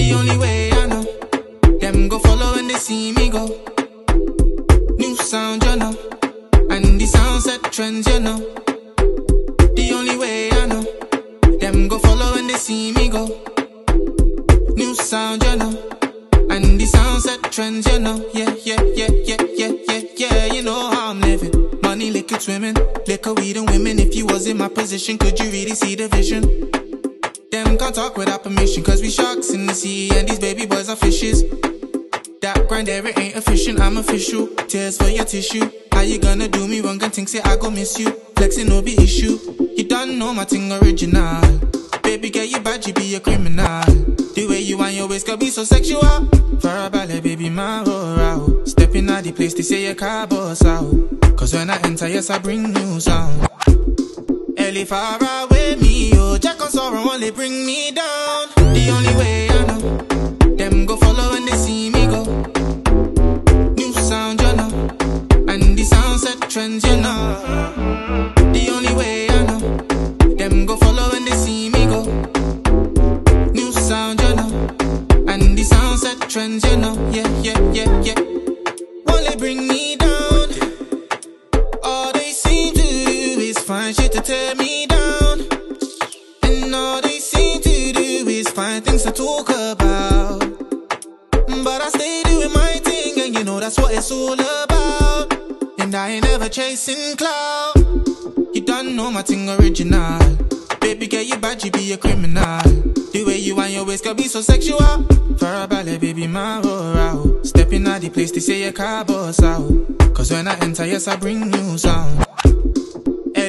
The only way I know, them go follow when they see me go. New sound, you know, and the sound set trends, you know. The only way I know, them go follow when they see me go. New sound, you know, and the sound set trends, you know. Yeah, yeah, yeah, yeah, yeah, yeah, yeah. You know how I'm living. Money, liquid swimming, liquor, weed, and women. If you was in my position, could you really see the vision? Them can't talk without permission, cause we sharks in the sea, and these baby boys are fishes. That grind there, it ain't efficient, I'm official. Tears for your tissue. How you gonna do me wrong and think say I go miss you? Flexing no be issue. You don't know my thing original. Baby girl, you bad, you be a criminal. The way you want your waist, girl, be so sexual. For a ballet, baby, my roll oh, Stepping out the place, they say your car boss out. Cause when I enter, yes, I bring new sound. Ellie far away me, oh Jack on sorrow only bring me down. The only way I know, them go follow when they see me go. New sound, you know, and the sound set trends, you know. The only way tear me down. And all they seem to do is find things to talk about. But I stay doing my thing, and you know that's what it's all about. And I ain't ever chasing clout. You don't know my thing original. Baby girl, you bad, you be a criminal. The way you want your waist, girl, be so sexual. For a ballet, baby, my out. Stepping out the place, they say your car boss out. Cause when I enter, yes, I bring new sound.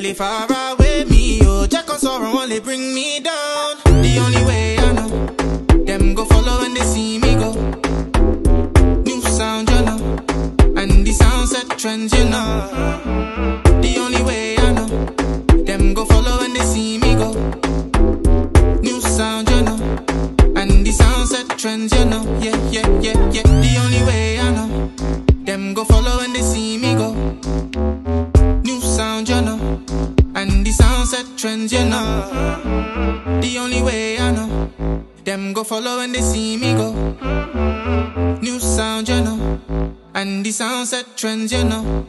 Ellie far away me, oh Jack on sorrow only bring me down. The only way I know, them go follow when they see me go. New sound, you know, and the sound set trends, you know. The only way I know, them go follow when they see me go. New sound, you know, and the sound set trends, you know. Yeah, yeah, yeah, yeah. The only way I know, them go follow when they see me go. New sound, you know, trends, you know. The only way I know, them go follow when they see me go. New sound, you know, and the sound set trends, you know.